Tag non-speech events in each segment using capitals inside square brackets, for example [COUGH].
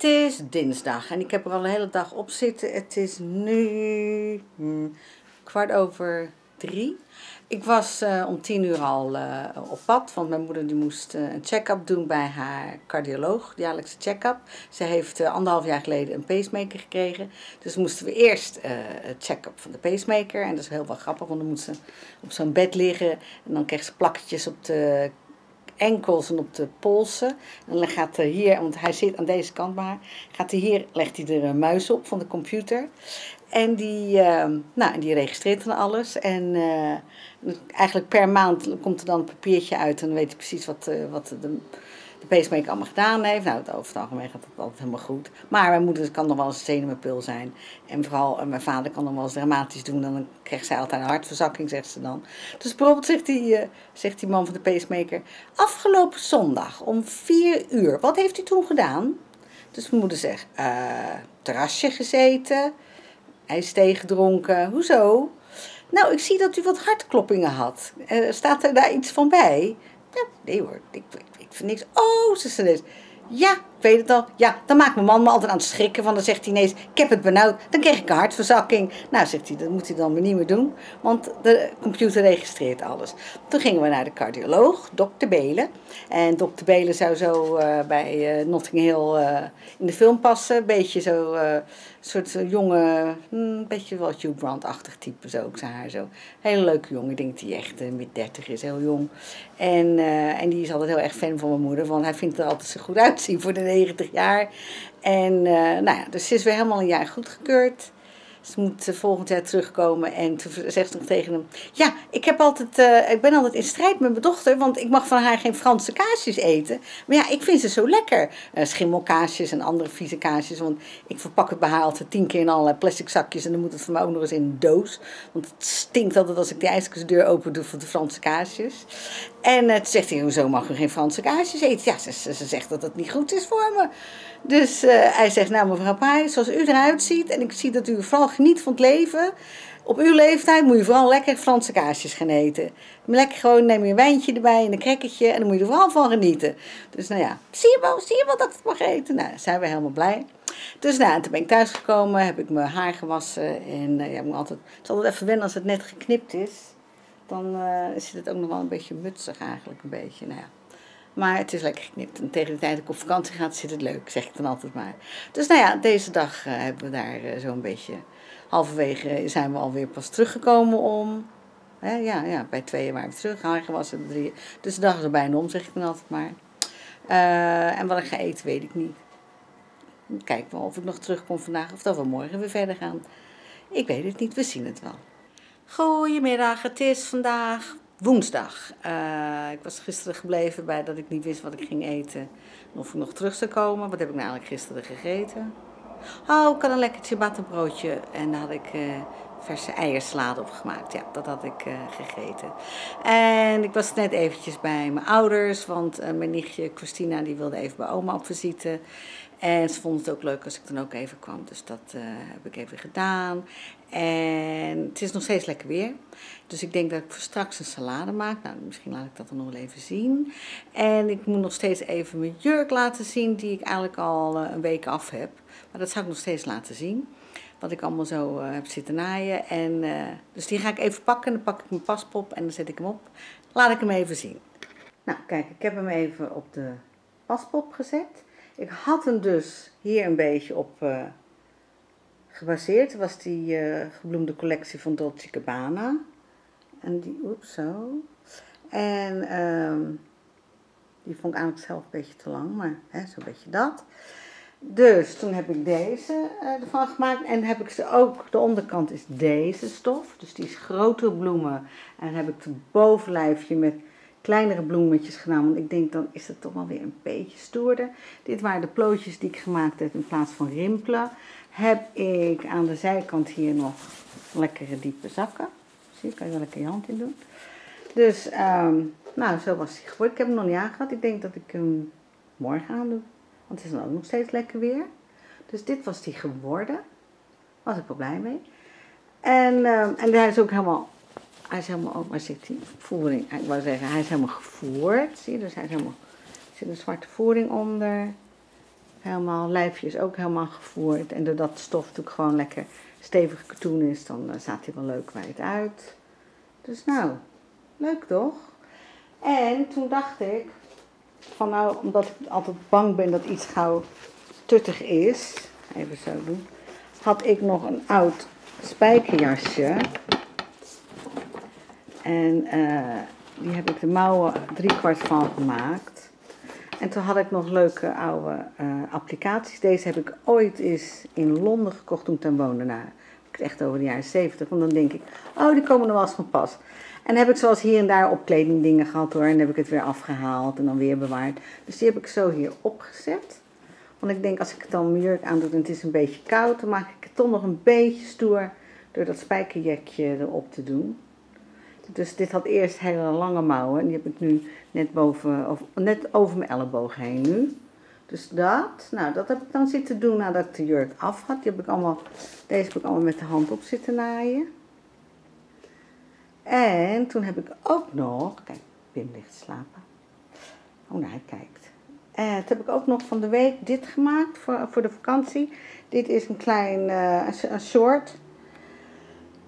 Het is dinsdag en ik heb er al een hele dag op zitten. Het is nu hmm, kwart over drie. Ik was uh, om tien uur al uh, op pad, want mijn moeder die moest uh, een check-up doen bij haar cardioloog, jaarlijkse check-up. Ze heeft anderhalf jaar geleden een pacemaker gekregen. Dus moesten we eerst een check-up van de pacemaker. En dat is heel wel grappig, want dan moet ze op zo'n bed liggen. En dan krijgt ze plakketjes op de enkels en op de polsen. En dan gaat hij hier, want hij zit aan deze kant maar, gaat hij hier, legt hij er een muis op van de computer. En die, uh, nou, die registreert dan alles. En uh, eigenlijk per maand komt er dan een papiertje uit en dan weet hij precies wat, uh, wat de, de pacemaker allemaal gedaan heeft. Nou, over het algemeen gaat dat altijd helemaal goed. Maar mijn moeder kan nog wel eens een zenuwpil zijn. En vooral mijn vader kan nog wel eens dramatisch doen. Dan krijgt zij altijd een hartverzakking, zegt ze dan. Dus bijvoorbeeld zegt die, uh, zegt die man van de pacemaker... Afgelopen zondag om vier uur, wat heeft u toen gedaan? Dus mijn moeder zegt, terrasje gezeten... Is gedronken. Hoezo? Nou, ik zie dat u wat hartkloppingen had. Uh, staat er daar iets van bij? Ja, nee hoor, ik, vind niks. Oh, ze zei Ja, weet het al. Ja, dan maakt mijn man me altijd aan het schrikken. Want dan zegt hij ineens, ik heb het benauwd. Dan krijg ik een hartverzakking. Nou, zegt hij, dat moet hij dan maar niet meer doen. Want de computer registreert alles. Toen gingen we naar de cardioloog, dokter Belen. En dokter Belen zou zo uh, bij uh, Notting Hill uh, in de film passen. Een beetje zo soort jonge, een hm, beetje wat Hugh Grant-achtig type, zo ook zijn haar zo. Hele leuke jongen, ik denk hij echt mid 30 is, heel jong. En, en die is altijd heel erg fan van mijn moeder, want hij vindt er altijd zo goed uitzien voor de 90 jaar. En uh, nou ja, dus is weer helemaal een jaar goedgekeurd. Ze moet volgend jaar terugkomen en toen zegt ze nog tegen hem: Ja, ik, heb altijd, uh, ik ben altijd in strijd met mijn dochter, want ik mag van haar geen Franse kaasjes eten. Maar ja, ik vind ze zo lekker. Uh, schimmelkaasjes en andere vieze kaasjes. Want ik verpak het bij tien keer in allerlei plastic zakjes en dan moet het voor mij ook nog eens in een doos. Want het stinkt altijd als ik die deur open doe voor de Franse kaasjes. En uh, toen zegt hij: Hoezo mag u geen Franse kaasjes eten? Ja, ze, ze, ze zegt dat het niet goed is voor me. Dus hij zegt, nou mevrouw Paai, zoals u eruit ziet... en ik zie dat u vooral geniet van het leven... op uw leeftijd moet je vooral lekker Franse kaasjes gaan eten. Lekker gewoon, neem je een wijntje erbij en een krekketje... en dan moet je er vooral van genieten. Dus nou ja, zie je wel, zie je wel dat het mag eten? Nou, zijn we helemaal blij. Dus nou, toen ben ik thuisgekomen, heb ik mijn haar gewassen... en uh, ja, moet altijd, het is altijd even wennen als het net geknipt is... dan zit het ook nog wel een beetje mutsig eigenlijk, een beetje, nou ja... Maar het is lekker geknipt. En tegen de tijd dat ik op vakantie ga, zit het leuk, zeg ik dan altijd maar. Dus nou ja, deze dag uh, hebben we daar zo'n beetje. Halverwege zijn we alweer pas teruggekomen om. Ja, ja, bij tweeën waren we terug. Haar was het drie. Dus de dag is er bijna om, zeg ik dan altijd maar. Uh, en wat ik ga eten, weet ik niet. Kijk wel of ik nog terugkom vandaag of dat we morgen weer verder gaan. Ik weet het niet, we zien het wel. Goedemiddag, het is vandaag woensdag. Uh, ik was gisteren gebleven bij dat ik niet wist wat ik ging eten. of ik nog terug zou komen. Wat heb ik nou eigenlijk gisteren gegeten? Oh, ik had een lekker ciabatta En daar had ik uh, verse eiersalade op gemaakt. Ja, dat had ik uh, gegeten. En ik was net eventjes bij mijn ouders. Want mijn nichtje Christina die wilde even bij oma op visite. En ze vond het ook leuk als ik dan ook even kwam. Dus dat heb ik even gedaan. En het is nog steeds lekker weer. Dus ik denk dat ik voor straks een salade maak. Nou, misschien laat ik dat dan nog wel even zien. En ik moet nog steeds even mijn jurk laten zien, die ik eigenlijk al eh, een week af heb. Maar dat zou ik nog steeds laten zien. Wat ik allemaal zo uh, heb zitten naaien. En, uh, dus die ga ik even pakken. Dan pak ik mijn paspop en dan zet ik hem op. Laat ik hem even zien. Nou, kijk, ik heb hem even op de paspop gezet. Ik had hem dus hier een beetje op gebaseerd was die uh, gebloemde collectie van Dolce Gabbana. En die, oeps, zo. En um, die vond ik eigenlijk zelf een beetje te lang, maar zo'n beetje dat. Dus toen heb ik deze uh, ervan gemaakt. En heb ik ze ook, de onderkant is deze stof. Dus die is grotere bloemen. En heb ik het bovenlijfje met kleinere bloemetjes gedaan. Want ik denk dan is het toch wel weer een beetje stoerder. Dit waren de plootjes die ik gemaakt heb in plaats van rimpelen heb ik aan de zijkant hier nog lekkere diepe zakken. Zie, kan je wel lekker je hand in doen. Dus, um, nou, zo was hij geworden. Ik heb hem nog niet aangehad. Ik denk dat ik hem morgen aan doe. Want het is dan ook nog steeds lekker weer. Dus dit was die geworden. Was ik wel blij mee. En, um, en hij is ook helemaal, hij is helemaal, ook, waar zit die voering? Ik wou zeggen, hij is helemaal gevoerd. Zie je, dus hij is helemaal, zit een zwarte voering onder. Helemaal, lijfje is ook helemaal gevoerd. En doordat de stof natuurlijk gewoon lekker stevig katoen is, dan uh, staat hij wel leuk wijd uit. Dus nou, leuk toch? En toen dacht ik, van nou, omdat ik altijd bang ben dat iets gauw tuttig is, even zo doen, had ik nog een oud spijkerjasje. En uh, die heb ik de mouwen kwart van gemaakt. En toen had ik nog leuke oude uh, applicaties. Deze heb ik ooit eens in Londen gekocht toen ik daar woonde. Nou, ik echt over de jaren 70. Want dan denk ik, oh, die komen er wel eens van pas. En heb ik zoals hier en daar opkledingdingen gehad hoor. En heb ik het weer afgehaald en dan weer bewaard. Dus die heb ik zo hier opgezet. Want ik denk, als ik het dan mijn jurk en het is een beetje koud, dan maak ik het toch nog een beetje stoer door dat spijkerjekje erop te doen. Dus dit had eerst hele lange mouwen en die heb ik nu net, boven, of, net over mijn elleboog heen nu. Dus dat, nou dat heb ik dan zitten doen nadat ik de jurk af had. Die heb ik allemaal, deze heb ik allemaal met de hand op zitten naaien. En toen heb ik ook nog, kijk, Pim ligt slapen. Oh, nou, hij kijkt. En toen heb ik ook nog van de week dit gemaakt voor, voor de vakantie. Dit is een klein, uh, een short.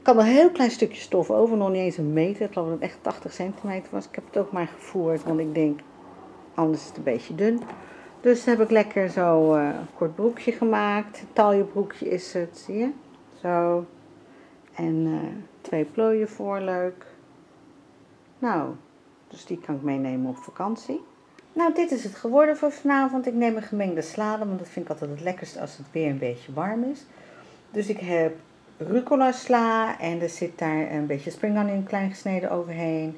Ik had een heel klein stukje stof over, nog niet eens een meter. Ik geloof dat het echt 80 centimeter was. Ik heb het ook maar gevoerd, want ik denk, anders is het een beetje dun. Dus heb ik lekker zo uh, een kort broekje gemaakt. Taljebroekje is het, zie je? Zo. En uh, twee plooien voor, leuk. Nou, dus die kan ik meenemen op vakantie. Nou, dit is het geworden voor vanavond. Ik neem een gemengde salade, want dat vind ik altijd het lekkerste als het weer een beetje warm is. Dus ik heb rucola sla en er zit daar een beetje spring onion klein gesneden overheen.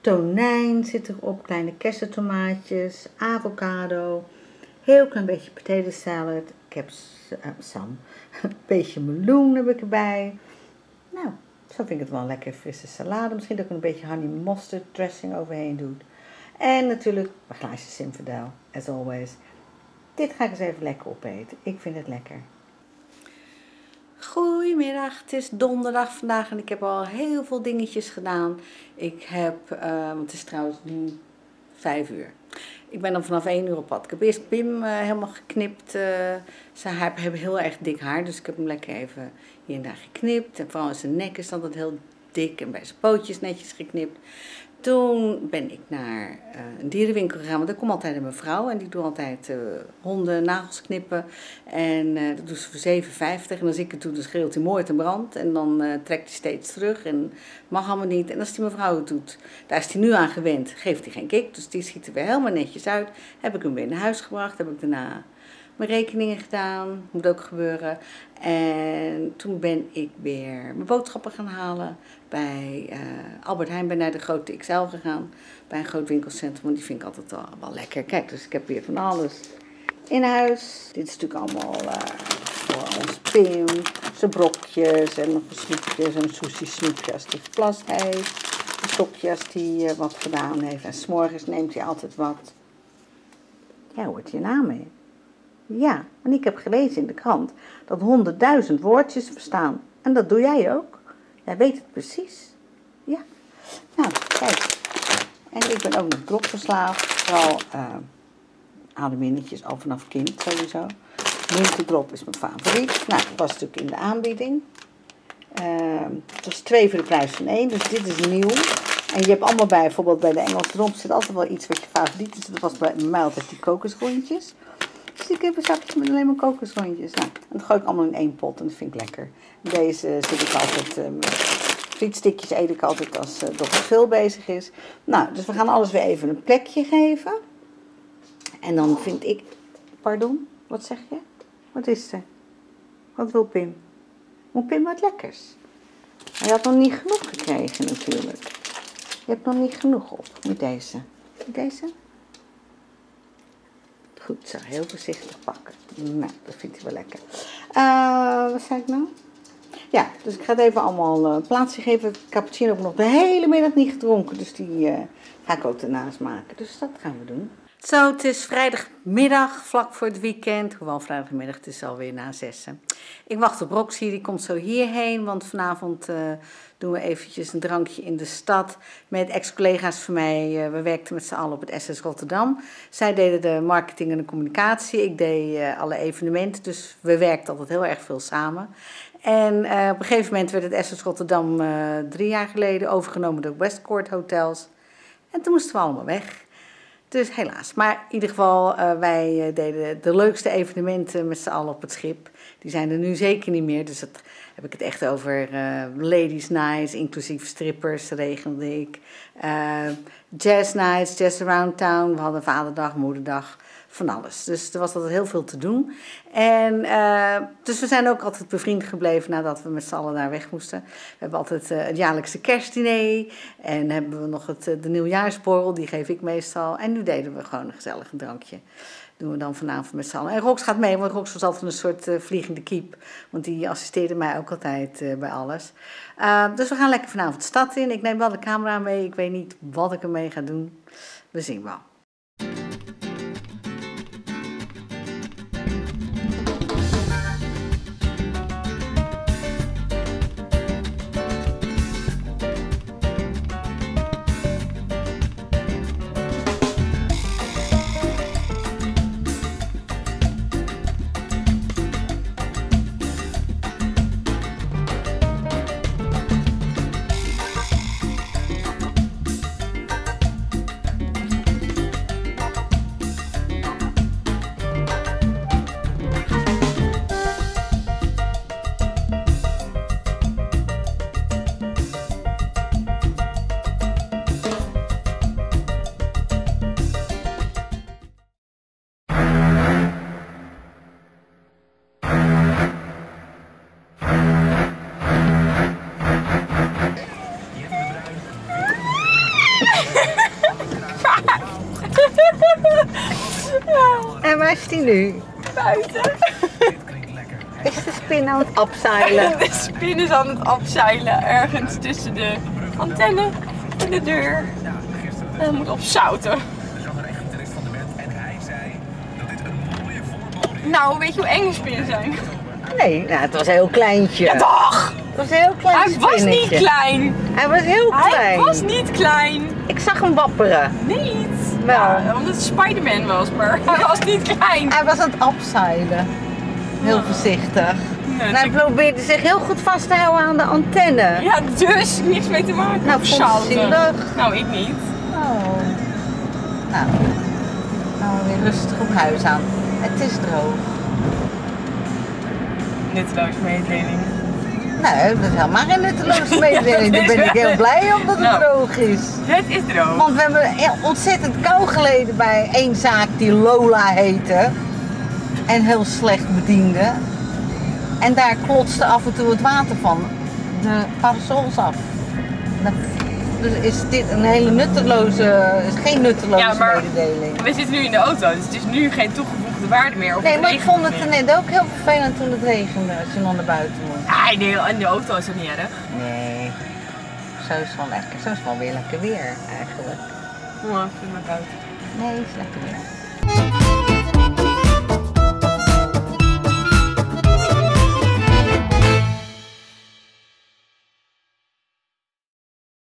Tonijn zit erop, kleine kersentomaatjes, avocado, heel klein beetje potato. Ik heb uh, sam, een beetje meloen heb ik erbij. Nou, zo vind ik het wel een lekker frisse salade. Misschien dat ik een beetje honey mustard dressing overheen doe. En natuurlijk een glaasje Simfadel, as always. Dit ga ik eens even lekker opeten. Ik vind het lekker. Goedemiddag, het is donderdag vandaag en ik heb al heel veel dingetjes gedaan. Ik heb, want het is trouwens nu vijf uur. Ik ben dan vanaf één uur op pad. Ik heb eerst Pim uh, helemaal geknipt. Uh, ze hebben heel erg dik haar, dus ik heb hem lekker even hier en daar geknipt. En vooral zijn nek is altijd heel dik en bij zijn pootjes netjes geknipt. Toen ben ik naar uh, een dierenwinkel gegaan, want daar komt altijd een mevrouw en die doet altijd uh, honden nagels knippen. En uh, dat doet ze voor 7,50 en als ik het doe, dan schreeuwt hij mooi te brand. En dan trekt hij steeds terug en mag allemaal niet. En als die mevrouw het doet, daar is hij nu aan gewend, geeft hij geen kick. Dus die schiet er weer helemaal netjes uit. Heb ik hem weer naar huis gebracht, heb ik daarna mijn rekeningen gedaan. Moet ook gebeuren. En toen ben ik weer mijn boodschappen gaan halen. Bij uh, Albert Heijn ben naar de grote XL gegaan. Bij een groot winkelcentrum. Want die vind ik altijd wel, wel lekker. Kijk, dus ik heb weer van alles in huis. Dit is natuurlijk allemaal uh, voor ons Pim. Zijn brokjes en nog snoepjes en sushi snoepjes als hij geplast heeft. De stokjes die uh, wat gedaan heeft. En s'morgens neemt hij altijd wat. Ja, hoort je naam mee. Ja, en ik heb gelezen in de krant dat honderdduizend woordjes verstaan. En dat doe jij ook. Jij weet het precies. Ja. Nou, kijk. En ik ben ook nog dropverslaafd. Vooral uh, ademinnetjes al vanaf kind sowieso. Mintendrop is mijn favoriet. Nou, dat was natuurlijk in de aanbieding. Uh, het was twee voor de prijs van één, dus dit is nieuw. En je hebt allemaal bij, bijvoorbeeld bij de Engelse drop zit altijd wel iets wat je favoriet is. Dat was bij mij altijd die kokosrondjes. Dus ik heb een zakje met alleen maar kokosrondjes. Nou, dat gooi ik allemaal in één pot en dat vind ik lekker. Deze zit ik altijd, um, frietstikjes eet ik altijd als uh, dokter veel bezig is. Nou, dus we gaan alles weer even een plekje geven. En dan vind ik, pardon, wat zeg je? Wat is er? Wat wil Pim? Moet Pim wat lekkers? Hij had nog niet genoeg gekregen natuurlijk. Je hebt nog niet genoeg op met deze. Met deze? Goed zo, heel voorzichtig pakken. Nou, dat vindt hij wel lekker. Uh, wat zei ik nou? Ja, dus ik ga het even allemaal uh, plaatsje geven. Cappuccino heb ik nog de hele middag niet gedronken, dus die uh, ga ik ook ernaast maken. Dus dat gaan we doen. Zo, het is vrijdagmiddag, vlak voor het weekend. Hoewel vrijdagmiddag, het is alweer na zessen. Ik wacht op Roxy, die komt zo hierheen. Want vanavond uh, doen we eventjes een drankje in de stad. Met ex-collega's van mij. Uh, we werkten met z'n allen op het SS Rotterdam. Zij deden de marketing en de communicatie. Ik deed uh, alle evenementen. Dus we werkten altijd heel erg veel samen. En op een gegeven moment werd het SS Rotterdam drie jaar geleden overgenomen door Westcourt Hotels. En toen moesten we allemaal weg. Dus helaas. Maar in ieder geval, uh, wij deden de leukste evenementen met z'n allen op het schip. Die zijn er nu zeker niet meer. Dus dat heb ik het echt over uh, Ladies Nights, inclusief strippers regelde ik. Jazz Nights, Jazz Around Town. We hadden Vaderdag, Moederdag van alles. Dus er was altijd heel veel te doen. En, uh, dus we zijn ook altijd bevriend gebleven nadat we met z'n allen daar weg moesten. We hebben altijd uh, het jaarlijkse kerstdiner. En hebben we nog het, uh, de nieuwjaarsborrel, die geef ik meestal. En nu deden we gewoon een gezellig drankje. Doen we dan vanavond met z'n. En Rox gaat mee, want Rox was altijd een soort vliegende kiep. Want die assisteerde mij ook altijd bij alles. dus we gaan lekker vanavond de stad in. Ik neem wel de camera mee. Ik weet niet wat ik ermee ga doen. We zien wel. Waar is die nu? Buiten. Is de spin aan het afzeilen? [LAUGHS] De spin is aan het afzeilen ergens tussen de antenne en de deur. En hij moet opzouten. Nou, weet je hoe enge spinnen zijn? Nee, nou, het was een heel kleintje. Ja, toch! Het was een heel klein Hij was niet klein. Hij was heel klein. Hij was niet klein. Ik zag hem wapperen. Niet. Wel. Ja, omdat het Spider-Man was, maar [LAUGHS] hij was niet klein. Hij was aan het afzeilen. Heel voorzichtig. Nee, En hij probeerde zich heel goed vast te houden aan de antenne. Ja, dus niks mee te maken. Nou, zielig. Nou, ik niet. Oh. Nou, gaan we weer rustig op huis aan. Het is droog. Nutteloos mededeling. Nee, dat is helemaal geen nutteloze [LAUGHS] mededeling. Daar ben ik heel blij om dat het Nou. droog is. Het is droog. Want we hebben ontzettend kou geleden bij één zaak die Lola heette. En heel slecht bediende. En daar klotste af en toe het water van de parasols af. Dus is dit een hele nutteloze, is geen nutteloze Ja, maar- mededeling. We zitten nu in de auto, dus het is nu geen toegevoegde waarde meer. Of Nee, het maar ik vond het niet. net ook heel vervelend toen het regende als je nog naar buiten moest. Ja, in de, in de auto is het niet erg. Nee, zo is wel lekker. Zo is wel weer lekker weer eigenlijk. Oh, ik vind het maar koud. Nee, is lekker weer.